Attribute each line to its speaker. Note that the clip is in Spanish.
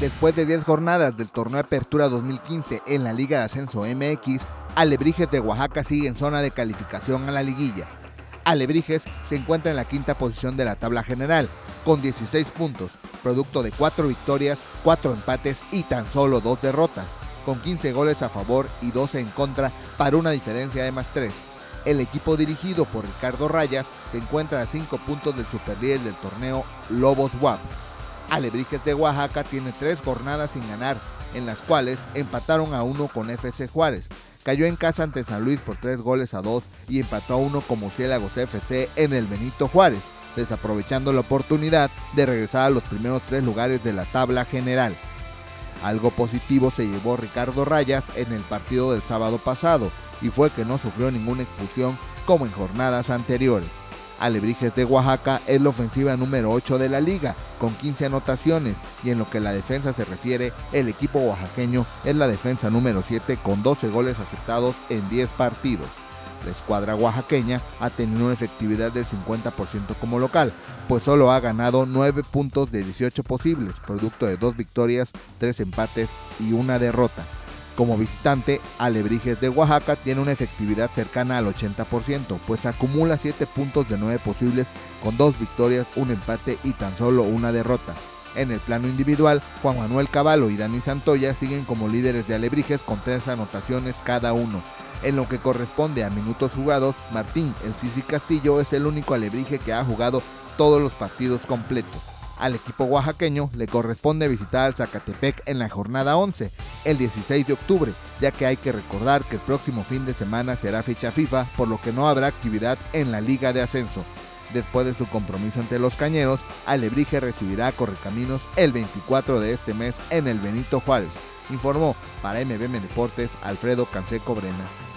Speaker 1: Después de 10 jornadas del torneo Apertura 2015 en la Liga de Ascenso MX, Alebrijes de Oaxaca sigue en zona de calificación a la liguilla. Alebrijes se encuentra en la quinta posición de la tabla general, con 16 puntos, producto de 4 victorias, 4 empates y tan solo 2 derrotas, con 15 goles a favor y 12 en contra para una diferencia de más 3. El equipo dirigido por Ricardo Rayas se encuentra a 5 puntos del superlíder del torneo Lobos WAP, Alebrijes de Oaxaca tiene tres jornadas sin ganar, en las cuales empataron a uno con FC Juárez. Cayó en casa ante San Luis por tres goles a dos y empató a uno con Murciélagos FC en el Benito Juárez, desaprovechando la oportunidad de regresar a los primeros tres lugares de la tabla general. Algo positivo se llevó Ricardo Rayas en el partido del sábado pasado y fue que no sufrió ninguna expulsión como en jornadas anteriores. Alebrijes de Oaxaca es la ofensiva número 8 de la liga, con 15 anotaciones, y en lo que la defensa se refiere, el equipo oaxaqueño es la defensa número 7 con 12 goles aceptados en 10 partidos. La escuadra oaxaqueña ha tenido una efectividad del 50% como local, pues solo ha ganado 9 puntos de 18 posibles, producto de 2 victorias, 3 empates y una derrota. Como visitante, Alebrijes de Oaxaca tiene una efectividad cercana al 80%, pues acumula 7 puntos de 9 posibles con 2 victorias, un empate y tan solo una derrota. En el plano individual, Juan Manuel Cavallo y Dani Santoya siguen como líderes de Alebrijes con 3 anotaciones cada uno. En lo que corresponde a minutos jugados, Martín El Sisi Castillo es el único alebrije que ha jugado todos los partidos completos. Al equipo oaxaqueño le corresponde visitar al Zacatepec en la jornada 11, el 16 de octubre, ya que hay que recordar que el próximo fin de semana será fecha FIFA, por lo que no habrá actividad en la Liga de Ascenso. Después de su compromiso ante los Cañeros, Alebrije recibirá a Correcaminos el 24 de este mes en el Benito Juárez. Informó para MBM Deportes Alfredo Canseco Brena.